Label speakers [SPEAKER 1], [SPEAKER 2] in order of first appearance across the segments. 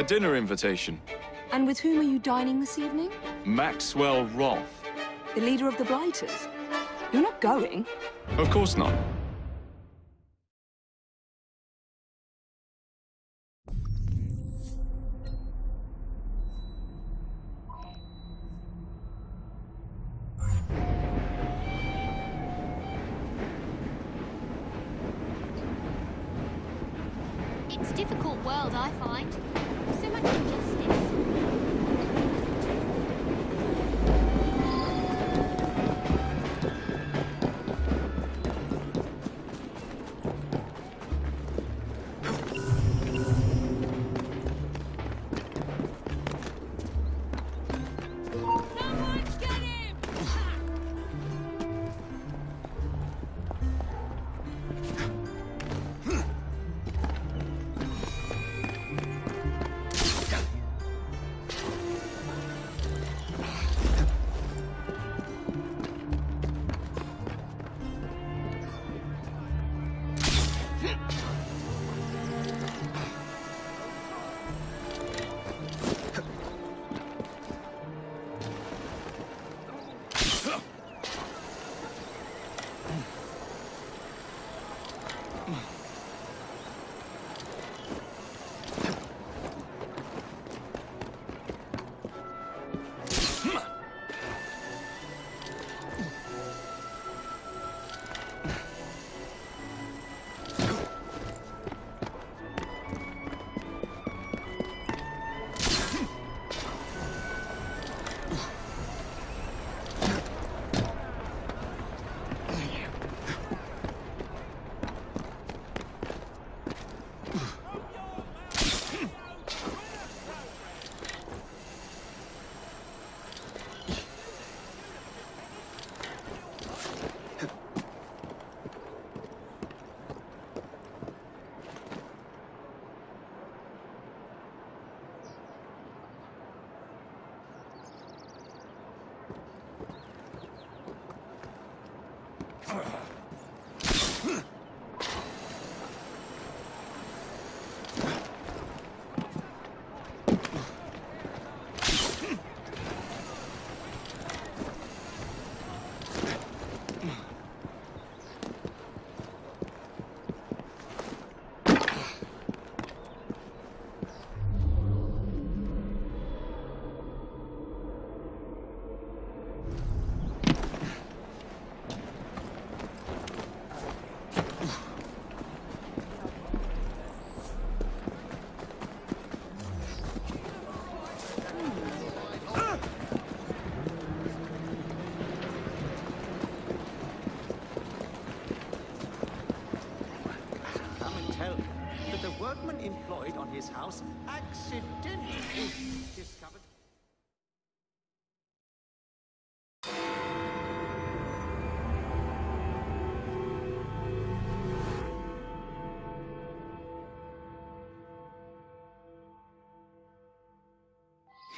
[SPEAKER 1] A dinner invitation.
[SPEAKER 2] And with whom are you dining this evening?
[SPEAKER 1] Maxwell Roth.
[SPEAKER 2] The leader of the Blighters. You're not going?
[SPEAKER 1] Of course not.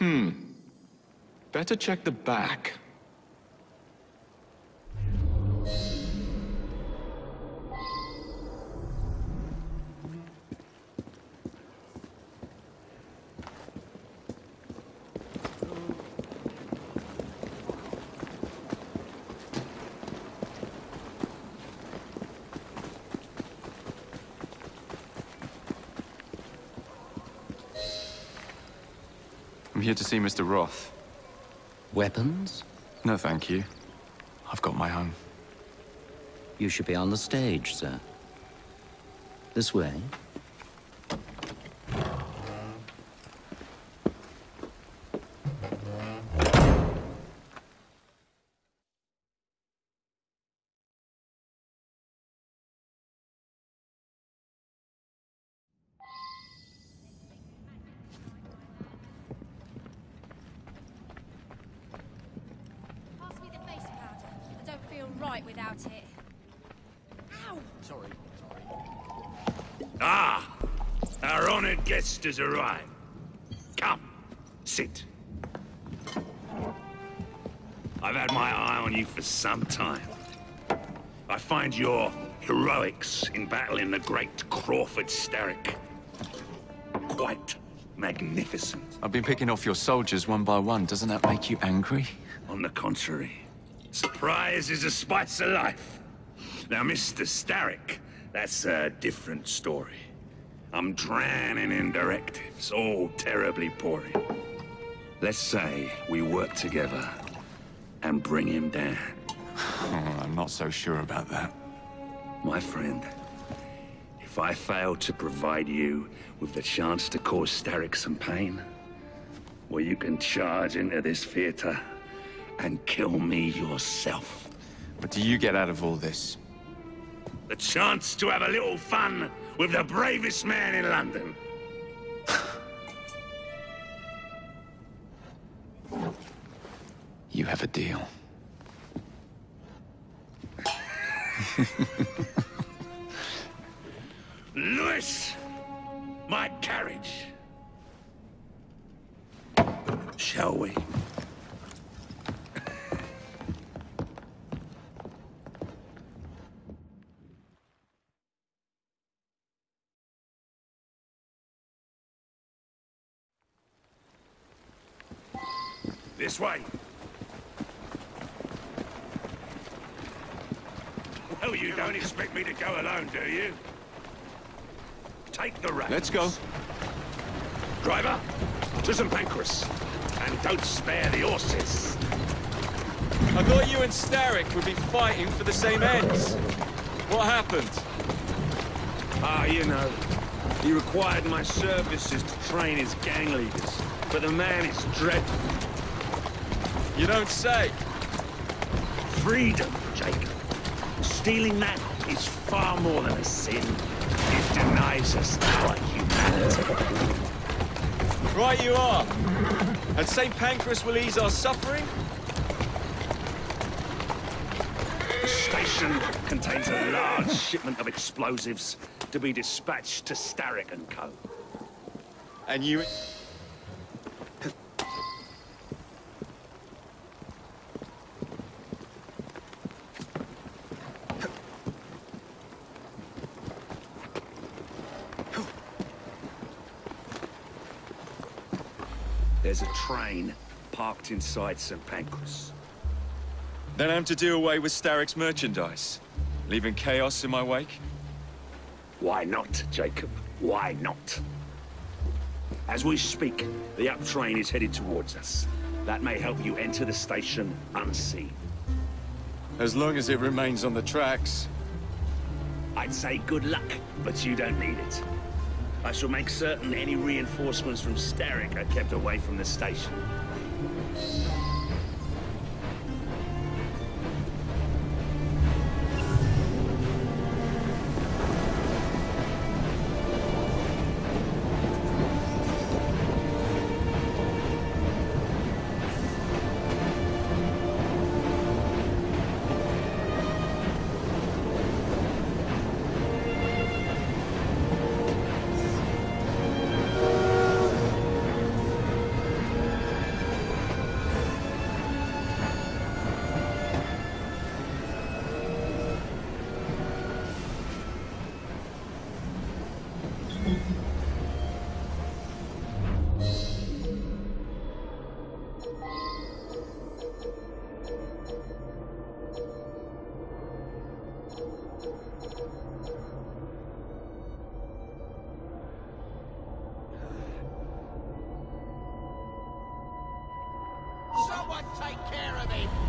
[SPEAKER 1] Hmm. Better check the back. To see Mr. Roth.
[SPEAKER 3] Weapons?
[SPEAKER 1] No, thank you. I've got my own.
[SPEAKER 3] You should be on the stage, sir. This way.
[SPEAKER 4] Right without it. Ow!
[SPEAKER 5] Ah! Our honored guest has arrived. Come, sit. I've had my eye on you for some time. I find your heroics in battle in the great Crawford Starrick quite magnificent.
[SPEAKER 1] I've been picking off your soldiers one by one. Doesn't that make you angry?
[SPEAKER 5] On the contrary, surprise is a spice of life. Now, Mr. Starrick, that's a different story. I'm drowning in directives, all terribly boring. Let's say we work together and bring him down.
[SPEAKER 1] Oh, I'm not so sure about that.
[SPEAKER 5] My friend, if I fail to provide you with the chance to cause Starrick some pain, well, you can charge into this theater and kill me yourself.
[SPEAKER 1] What do you get out of all this?
[SPEAKER 5] The chance to have a little fun with the bravest man in London.
[SPEAKER 1] You have a deal.
[SPEAKER 5] Lewis! My carriage. Shall we? This way. Well, you don't expect me to go alone, do you? Take the reins.
[SPEAKER 1] Let's go.
[SPEAKER 5] Driver, to St. Pancras. And don't spare the horses.
[SPEAKER 6] I thought you and Starrick would be fighting for the same ends. What happened?
[SPEAKER 5] Ah, you know, he required my services to train his gang leaders. But the man is dreadful.
[SPEAKER 6] You don't say.
[SPEAKER 5] Freedom, Jacob. Stealing that is far more than a sin. It denies us our humanity.
[SPEAKER 6] Right you are. And St. Pancras will ease our suffering?
[SPEAKER 5] The station contains a large shipment of explosives to be dispatched to Starrick and Co.
[SPEAKER 6] And you...
[SPEAKER 5] There's a train parked inside St. Pancras.
[SPEAKER 6] Then I'm to do away with Starrick's merchandise, leaving chaos in my wake?
[SPEAKER 5] Why not, Jacob? Why not? As we speak, the up train is headed towards us. That may help you enter the station unseen.
[SPEAKER 6] As long as it remains on the tracks.
[SPEAKER 5] I'd say good luck, but you don't need it. I shall make certain any reinforcements from Starrick are kept away from the station.
[SPEAKER 7] Care of him!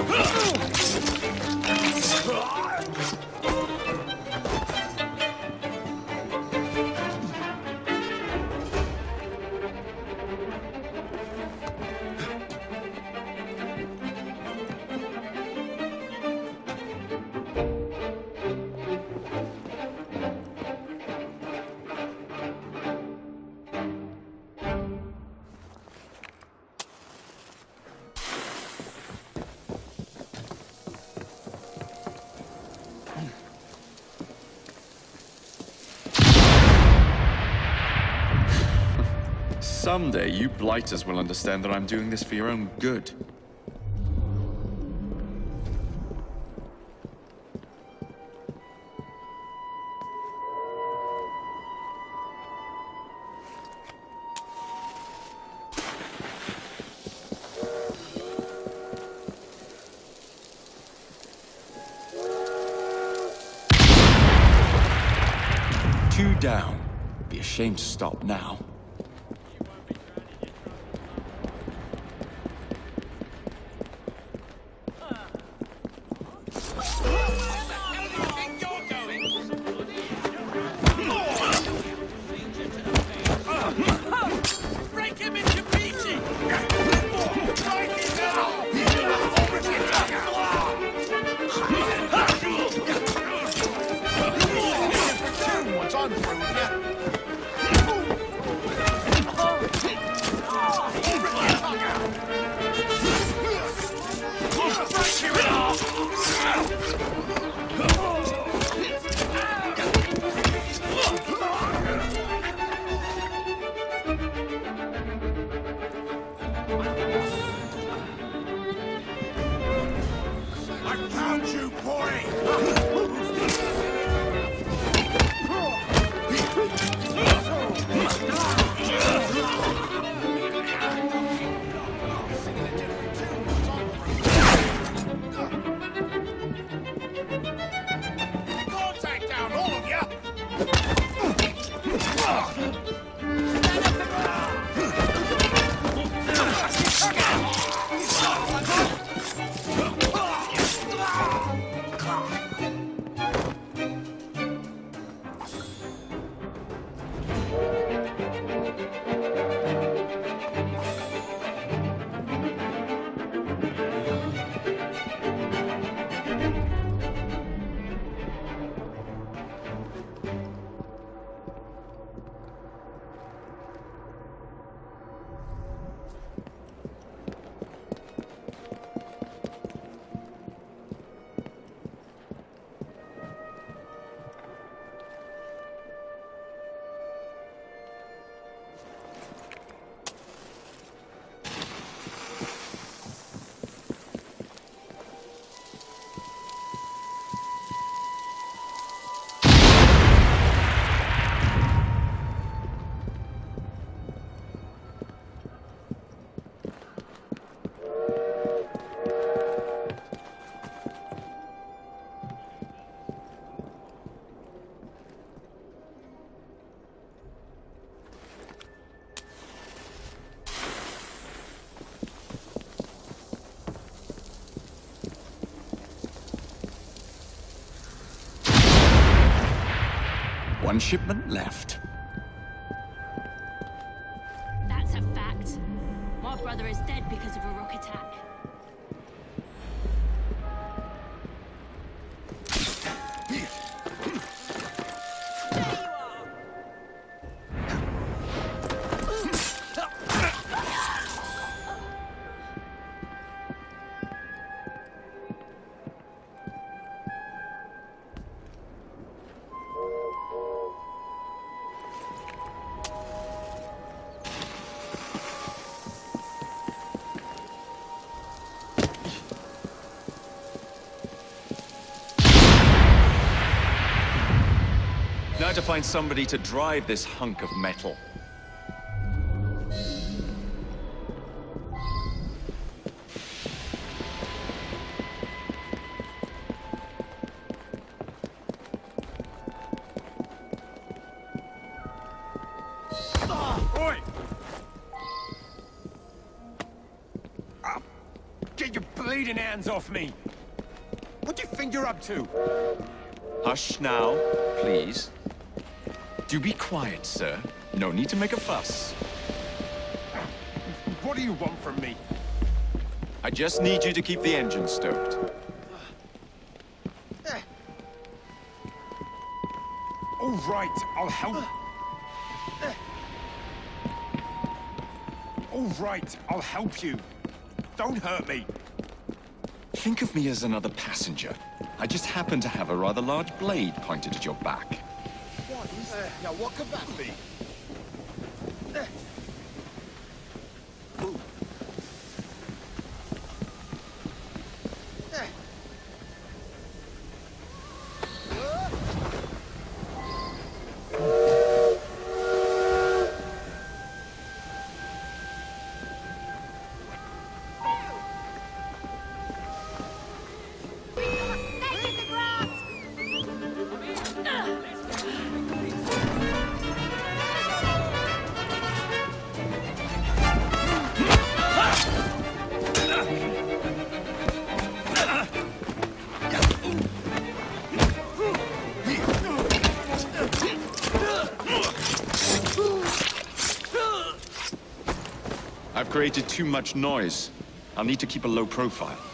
[SPEAKER 5] Ah!
[SPEAKER 4] Someday, you blighters will understand that I'm doing this for your own good. Two down. Be ashamed to stop now.
[SPEAKER 1] One shipment left. To find somebody to drive this hunk of metal.
[SPEAKER 8] Oi! Get your bleeding hands off me! What do you think you're up to?
[SPEAKER 1] Hush now, please. Do be quiet, sir. No need to make a fuss.
[SPEAKER 8] What do you want from me?
[SPEAKER 1] I just need you to keep the engine stoked.
[SPEAKER 8] All right, I'll help. All right, I'll help you. Don't hurt me.
[SPEAKER 1] Think of me as another passenger. I just happen to have a rather large blade pointed at your back.
[SPEAKER 8] Now, what could that be?
[SPEAKER 1] I've created too much noise. I'll need to keep a low profile.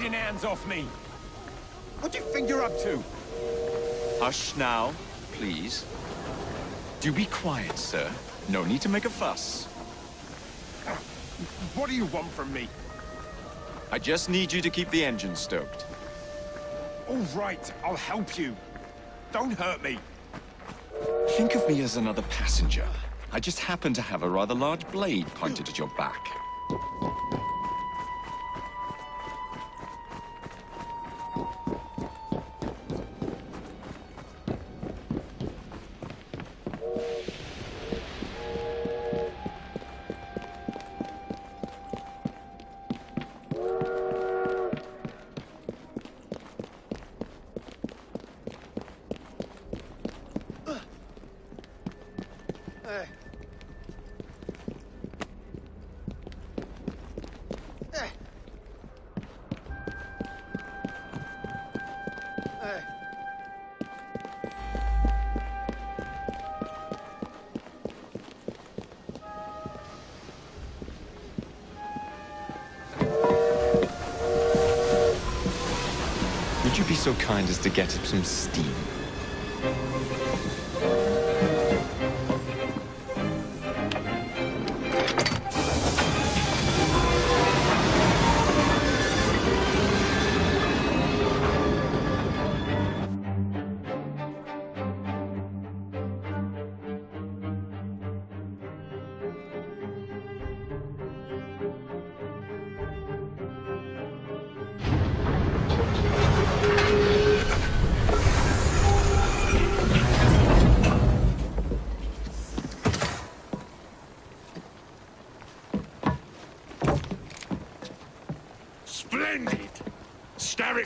[SPEAKER 8] Bleeding hands off me! What do you think you're up to?
[SPEAKER 1] Hush now, please. Do be quiet, sir. No need to make a fuss.
[SPEAKER 8] What do you want from me?
[SPEAKER 1] I just need you to keep the engine stoked.
[SPEAKER 8] All right, I'll help you. Don't hurt me.
[SPEAKER 1] Think of me as another passenger. I just happen to have a rather large blade pointed at your back. Be so kind as to get up some steam?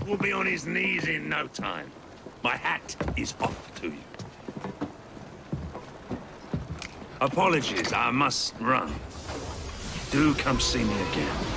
[SPEAKER 5] Will be on his knees in no time. My hat is off to you. Apologies, I must run. Do come see me again.